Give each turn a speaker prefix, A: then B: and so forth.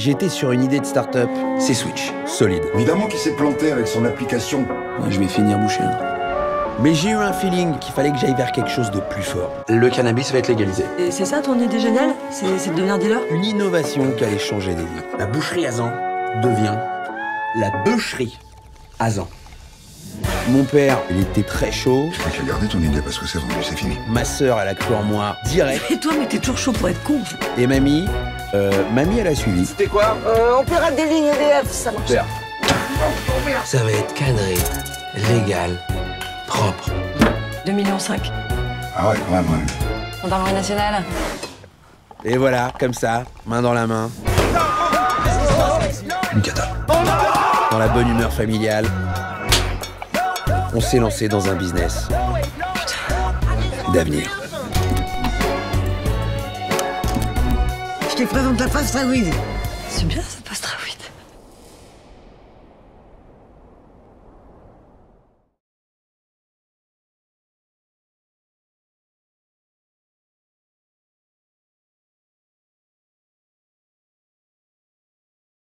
A: j'étais sur une idée de start-up.
B: C'est Switch.
A: Solide.
C: Évidemment qu'il s'est planté avec son application.
B: Ouais, je vais finir bouché. hein.
A: Mais j'ai eu un feeling qu'il fallait que j'aille vers quelque chose de plus fort.
B: Le cannabis va être légalisé.
D: Et c'est ça ton idée géniale? C'est c'est de devenir dealer?
A: Une innovation qui allait changer des vies.
B: La boucherie Azan devient la bûcherie Azan.
A: Mon père, il était très chaud.
C: Je crois qu'il a gardé ton idée parce que c'est vendu, c'est fini.
A: Ma sœur, elle a cru en moi direct.
D: Et toi, mais t'es toujours chaud pour être con
A: Et mamie, euh, mamie, elle a suivi.
D: Euh, on paiera des lignes EDF, ça marche.
B: Ça va être cadré, légal, propre.
D: 2 millions 5.
C: Ah ouais, quand même, ouais.
D: Gendarmerie nationale.
A: Et voilà, comme ça, main dans la main,
B: Une cata.
A: dans la bonne humeur familiale. On s'est lancé dans un business d'avenir.
E: Te présente la pastrawide.
D: C'est bien, très vite.